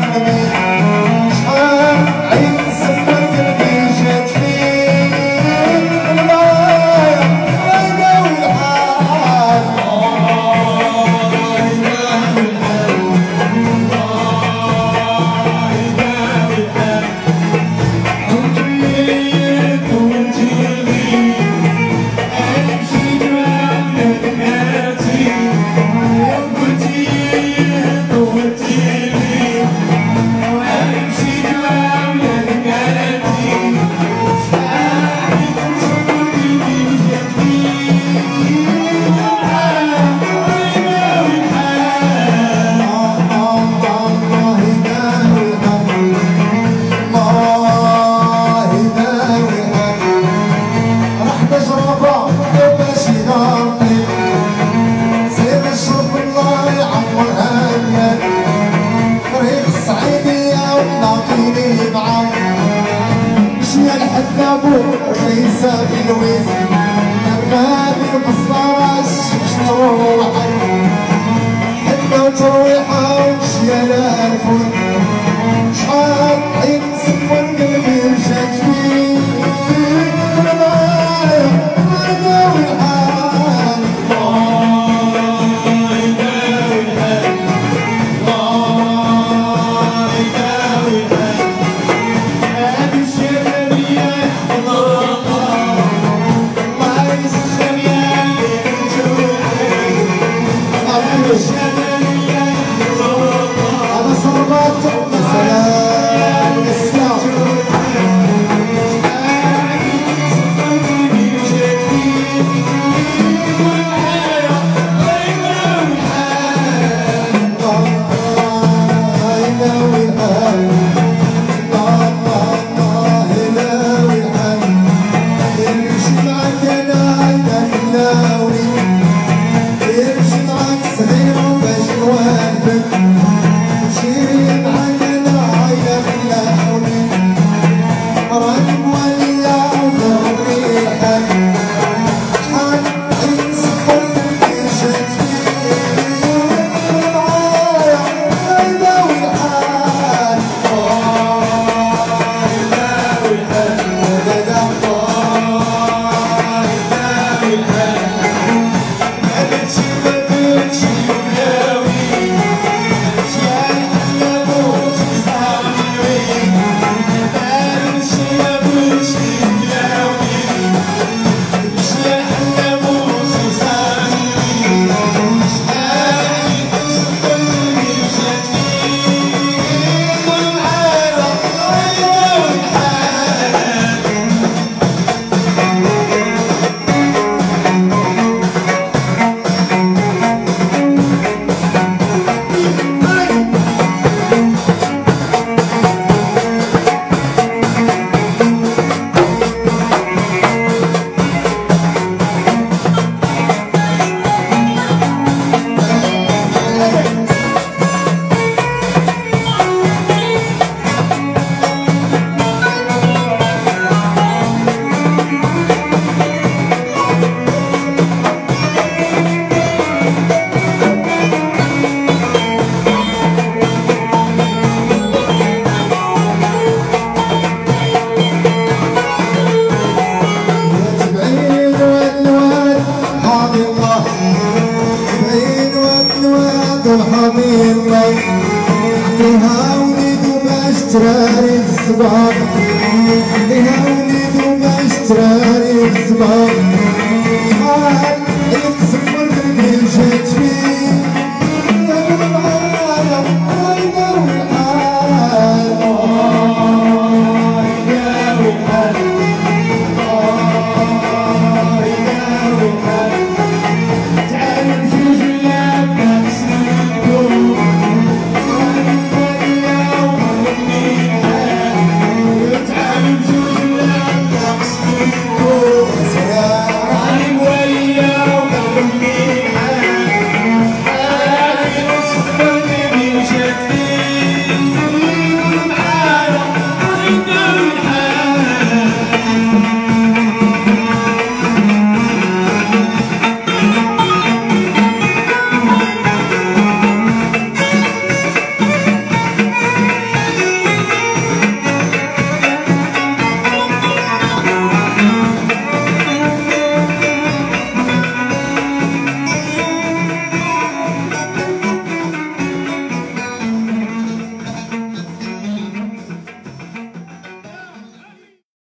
I'm away حبيبنا عندها ولد وماش تراري